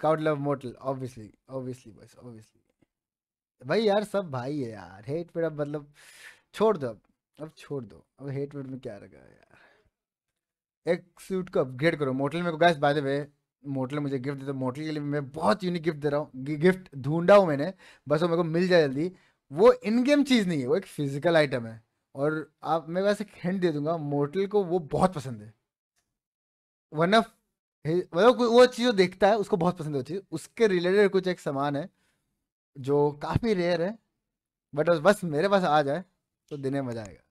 Scout love motel obviously obviously बस obviously भाई यार सब भाई है यार हेट पे अब मतलब छोड़ दो अब अब छोड़ दो। अब हेट वेट में क्या रखा है यार? एक सूट को अपग्रेड करो। मोटल में gas by the way motel मुझे गिफ्ट दो मोटल के लिए मैं बहुत यूनिक गिफ्ट दे रहा हूँ। गिफ्ट ढूंढा हूँ मैंने, बस वो मेरे को मिल जाए जल्दी। वो इन गेम चीज़ नहीं है, वो एक फ़िज़िकल आइटम है। और आप, मैं वैसे हिंट दे दूँगा मोटल को वो बहुत पसंद है। वन ऑफ़ मतलब वो चीज़ जो देखता है, उसको बहुत पसंद है वो चीज़। उसके रिलेटेड कुछ एक सामान है, जो काफ़ी रेयर है, बट बस मेरे पास आ जाए तो देने मज़ा आएगा।